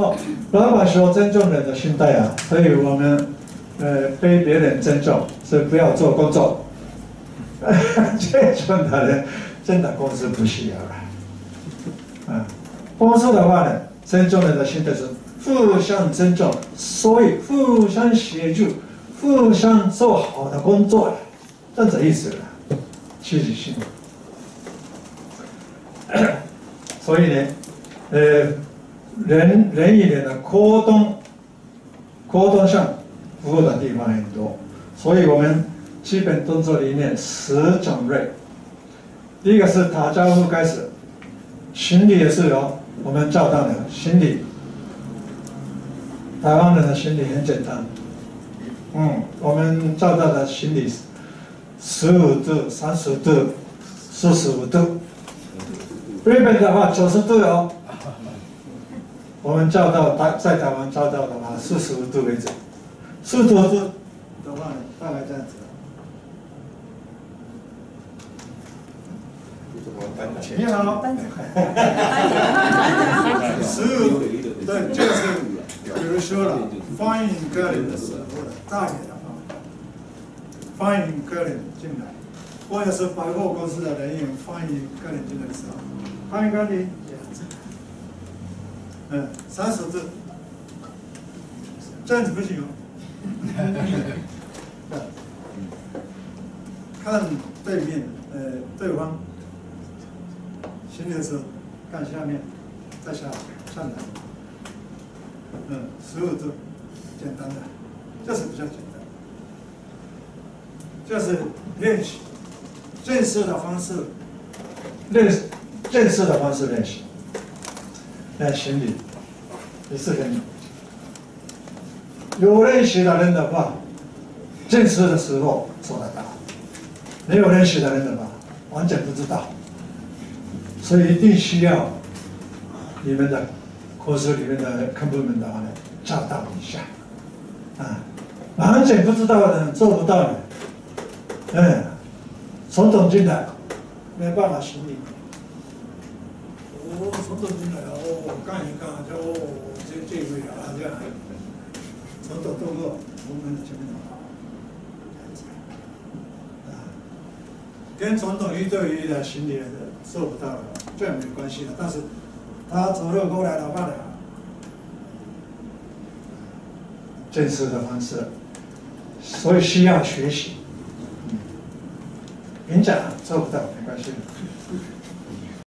哦，老板说尊重人的心态啊，所以我们呃被别人尊重，是不要做工作。这种的人真的公司不需要了。啊，公司的话呢，尊重人的心态是互相尊重，所以互相协助，互相做好的工作，这样子意思了，积极性。所以呢，呃，人人与人的沟通，沟通上服务的地方很多，所以我们基本动作里面十种类。第一个是打招呼开始，行礼也是由，我们照到的行礼。台湾人的行礼很简单，嗯，我们照到的行礼十五度、三十度、四十五度。日本的话九十度哦，我们照到台在台湾照到的话四十五度为止，四十五度的话大概这样子。你好，十五对，就是比如说了，欢迎客人的时候，大一点的话，欢迎客人进来，或者是百货公司的人员欢迎客人进来的时候。欢迎光临，这样子。嗯，三十字，这样子不行哦。看对面，呃，对方行的时候，看下面，再下上来。嗯，十五字，简单的，这是比较简单。这是练习正式的方式，练。正式的方式练习，来行礼也是很有认识的人的话，正式的时候做得到；没有认识的人的话，完全不知道。所以一定需要你们的科室里面的看部们的话呢，教导一下啊，完全不知道的人做不到的，嗯，从总进来没办法行礼。我从头进来我，干一干，就哦，这这位啊，这样，从头到过，我们前面啊，跟传统一对一的行李做不到的，这没关系的。但是他走路过来的话呢，正式的方式，所以需要学习。演讲做不到没关系。